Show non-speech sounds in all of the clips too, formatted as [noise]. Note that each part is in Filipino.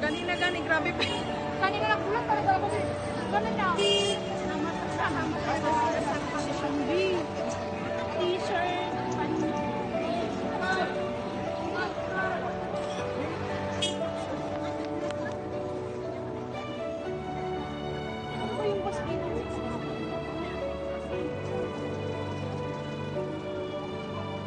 Ganina gani, grabe pa. [laughs] Kanina nagulat talaga ako. Ganina. Salamat, salamat.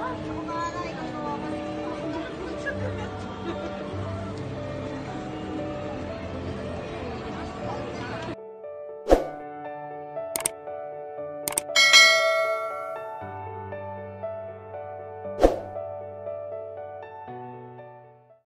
この穴に